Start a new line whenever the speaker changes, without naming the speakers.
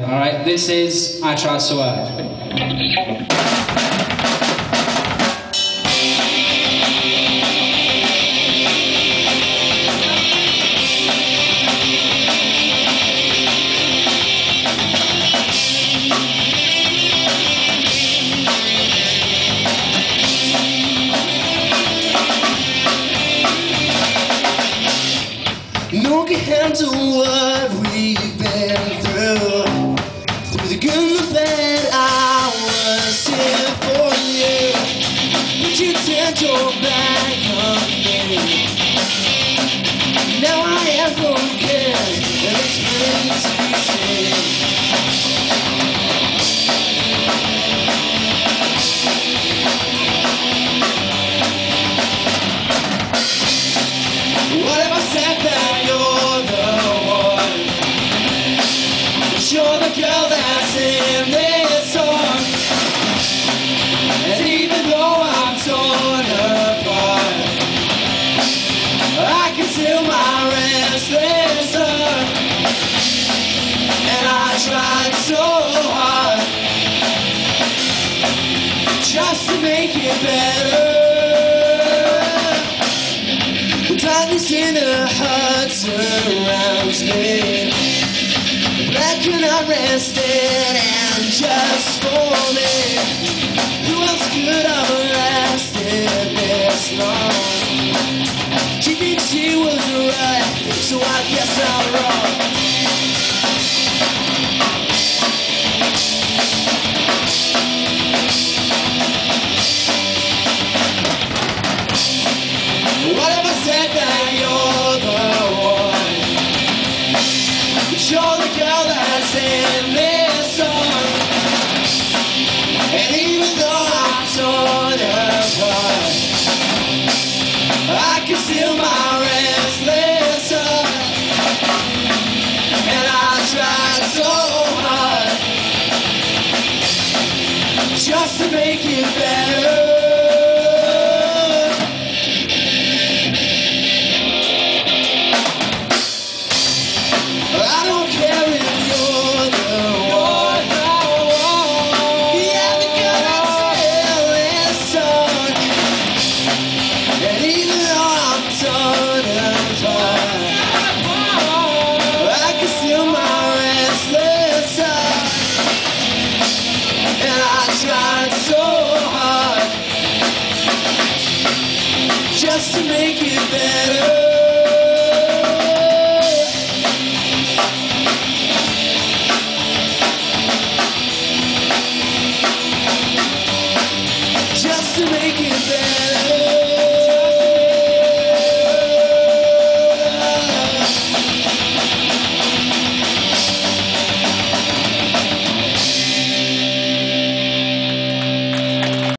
Alright, this is I Tried So Hard.
No one can handle what we've been through. Through the good and the bad, I was here for you. But you turned your back I my. And I tried so hard just to make it better. Darkness in her heart surrounds me. Black and arrested and just for me. So I guess I'm wrong. What if I said that you're the one? You're the girl that's in this just to make it better. to make it better.